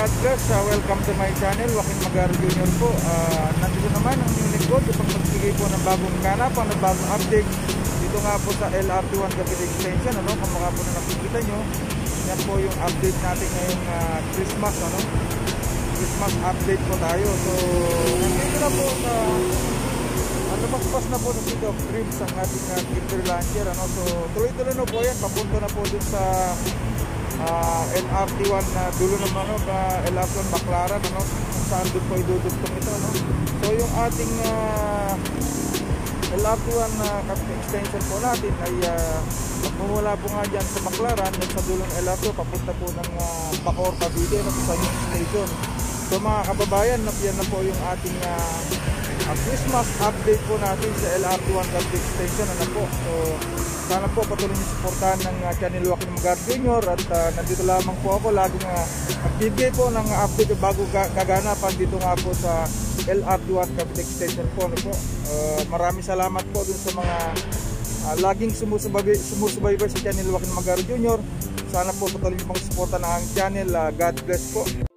God bless. Uh, welcome to my channel, Joaquin Magar Jr. po. Uh, nandito naman ang inyong lingkod upang magbigay po ng bagong kanapan, ng bagong update. Dito nga po sa LRT1 Cavite Extension, ano, kung mga po na nakikita nyo. Yan po yung update natin ngayong uh, Christmas, ano. Christmas update po tayo. So, nandito na po sa lumagpas na po sa City of Dreams ang ating uh, Gilder Launcher, ano. So, tuloy-tuloy na po yan. Papunta na po dun sa uh, LRT1 na dulo ng ano, uh, LRT1 Baclaran ano, saan doon po idudugtong ito ano. So yung ating uh, LRT1 uh, extension po natin ay uh, magmumula po nga dyan sa Baclaran at sa dulong LRT papunta po ng uh, Bacor Cavite sa yung station. So mga kababayan, yan na po yung ating uh, uh, Christmas update po natin sa LRT1 Cavite extension ano po. So sana po patuloy niyo suportahan ng uh, channel Joaquin Magar Jr. at uh, nandito lamang po ako laging uh, nagbibigay po ng update bago kaganapan dito nga po sa LR2 Cavite Extension po. Ano po. Uh, maraming salamat po dun sa mga uh, laging sumusubaybay, sumusubaybay sa channel Joaquin Magar Jr. Sana po patuloy niyo pong suportahan ng channel. Uh, God bless po.